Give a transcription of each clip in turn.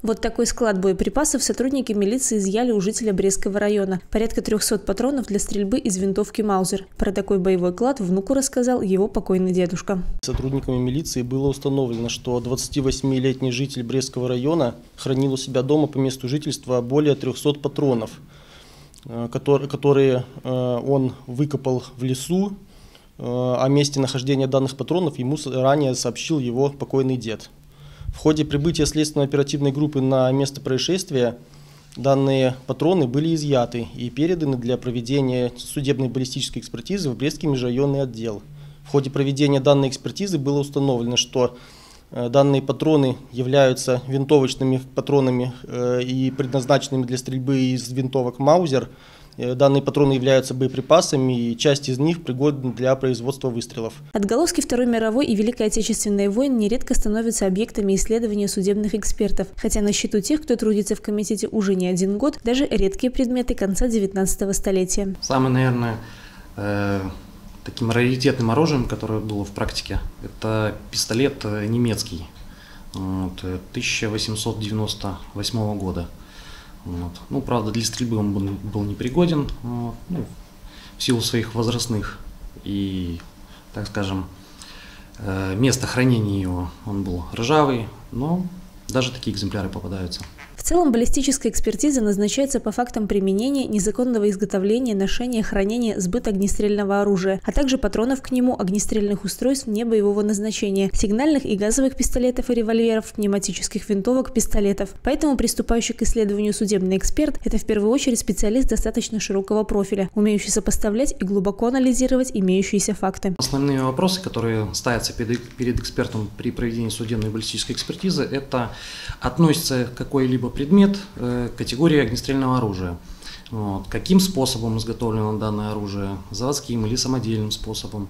Вот такой склад боеприпасов сотрудники милиции изъяли у жителя Брестского района. Порядка 300 патронов для стрельбы из винтовки «Маузер». Про такой боевой клад внуку рассказал его покойный дедушка. Сотрудниками милиции было установлено, что 28-летний житель Брестского района хранил у себя дома по месту жительства более 300 патронов, э, которые э, он выкопал в лесу. Э, о месте нахождения данных патронов ему ранее сообщил его покойный дед. В ходе прибытия следственно-оперативной группы на место происшествия данные патроны были изъяты и переданы для проведения судебной баллистической экспертизы в Брестский межрайонный отдел. В ходе проведения данной экспертизы было установлено, что э, данные патроны являются винтовочными патронами э, и предназначенными для стрельбы из винтовок «Маузер», данные патроны являются боеприпасами, и часть из них пригодна для производства выстрелов. Отголоски Второй мировой и Великой Отечественной войн нередко становятся объектами исследования судебных экспертов. Хотя на счету тех, кто трудится в комитете уже не один год, даже редкие предметы конца 19 столетия. Самый, наверное, э таким раритетным оружием, которое было в практике, это пистолет э, немецкий вот, 1898 э, года. Вот. Ну, правда, для стрельбы он был, был непригоден вот, ну, в силу своих возрастных и, так скажем, э, место хранения его он был ржавый, но даже такие экземпляры попадаются. Целом, баллистическая экспертиза назначается по фактам применения, незаконного изготовления, ношения, хранения, сбыта огнестрельного оружия, а также патронов к нему, огнестрельных устройств не боевого назначения, сигнальных и газовых пистолетов и револьверов, пневматических винтовок, пистолетов. Поэтому приступающий к исследованию судебный эксперт – это в первую очередь специалист достаточно широкого профиля, умеющий сопоставлять и глубоко анализировать имеющиеся факты. Основные вопросы, которые ставятся перед, экспертом при проведении судебной баллистической экспертизы, это относится какой-либо либо предмет э, категории огнестрельного оружия. Вот. Каким способом изготовлено данное оружие, заводским или самодельным способом,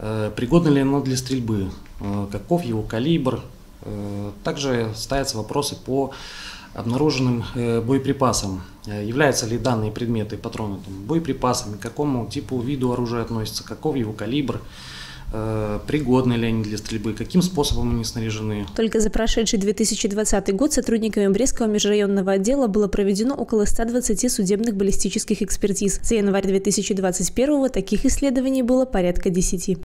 э, пригодно ли оно для стрельбы, э, каков его калибр. Также ставятся вопросы по обнаруженным боеприпасам. Являются ли данные предметы, патроны там, боеприпасами, к какому типу виду оружия относится, каков его калибр, пригодны ли они для стрельбы, каким способом они снаряжены. Только за прошедший 2020 год сотрудниками Брестского межрайонного отдела было проведено около 120 судебных баллистических экспертиз. За январь 2021 таких исследований было порядка 10.